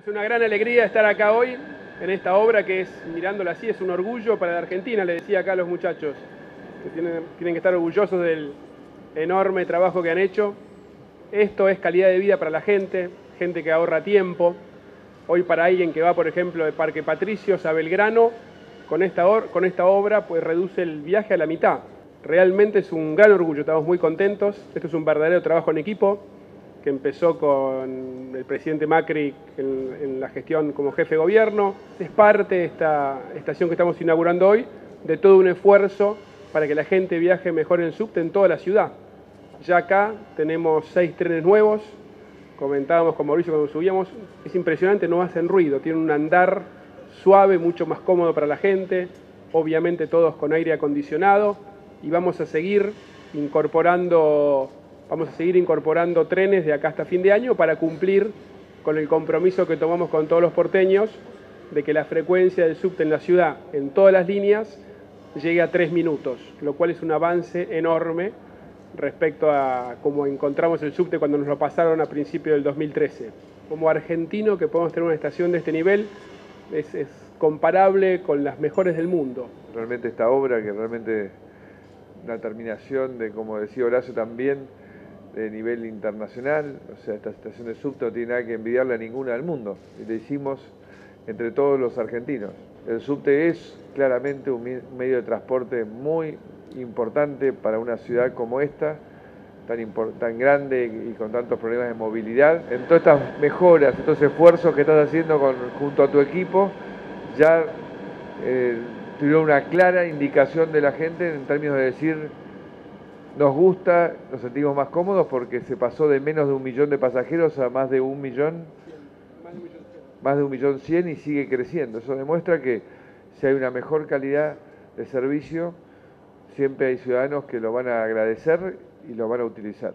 Es una gran alegría estar acá hoy en esta obra que es, mirándola así, es un orgullo para la Argentina, le decía acá a los muchachos, que tienen, que estar orgullosos del enorme trabajo que han hecho. Esto es calidad de vida para la gente, gente que ahorra tiempo. Hoy para alguien que va, por ejemplo, de Parque Patricios a Belgrano, con esta, con esta obra pues reduce el viaje a la mitad. Realmente es un gran orgullo, estamos muy contentos. Esto es un verdadero trabajo en equipo que empezó con el presidente Macri en, la gestión como jefe de gobierno. Es parte de esta estación que estamos inaugurando hoy de todo un esfuerzo para que la gente viaje mejor en subte en toda la ciudad. Ya acá tenemos seis trenes nuevos, comentábamos con Mauricio cuando subíamos, es impresionante, no hacen ruido, tienen un andar suave, mucho más cómodo para la gente, obviamente todos con aire acondicionado y vamos a seguir incorporando Vamos a seguir incorporando trenes de acá hasta fin de año para cumplir con el compromiso que tomamos con todos los porteños de que la frecuencia del subte en la ciudad, en todas las líneas, llegue a tres minutos, lo cual es un avance enorme respecto a cómo encontramos el subte cuando nos lo pasaron a principios del 2013. Como argentino que podemos tener una estación de este nivel es, es comparable con las mejores del mundo. Realmente esta obra que realmente la terminación de, como decía Horacio también, de nivel internacional, o sea, esta estación de subte no tiene nada que envidiarle a ninguna del mundo, y le hicimos entre todos los argentinos. El subte es claramente un medio de transporte muy importante para una ciudad como esta, tan, tan grande y con tantos problemas de movilidad. En todas estas mejoras, estos esfuerzos que estás haciendo junto a tu equipo, ya eh, tuvieron una clara indicación de la gente en términos de decir nos gusta, nos sentimos más cómodos porque se pasó de menos de un millón de pasajeros a más de un millón, más de un millón cien y sigue creciendo. Eso demuestra que si hay una mejor calidad de servicio, siempre hay ciudadanos que lo van a agradecer y lo van a utilizar.